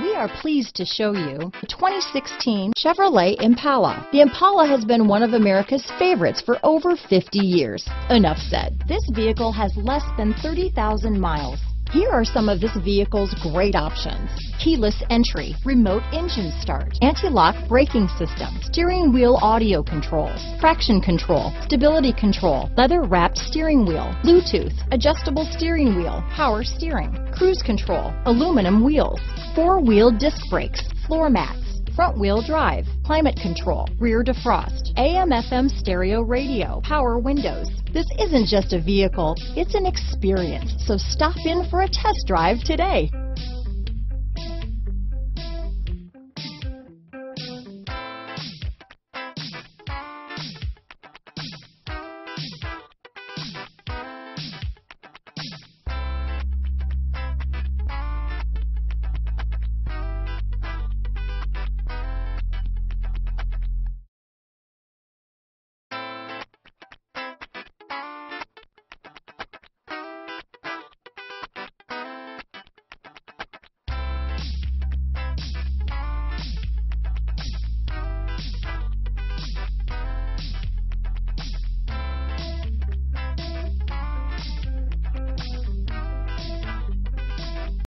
We are pleased to show you the 2016 Chevrolet Impala. The Impala has been one of America's favorites for over 50 years. Enough said. This vehicle has less than 30,000 miles. Here are some of this vehicle's great options. Keyless entry, remote engine start, anti-lock braking system, steering wheel audio controls, traction control, stability control, leather wrapped steering wheel, Bluetooth, adjustable steering wheel, power steering, cruise control, aluminum wheels, four wheel disc brakes, floor mats, front wheel drive, climate control, rear defrost, AM FM stereo radio, power windows. This isn't just a vehicle, it's an experience. So stop in for a test drive today.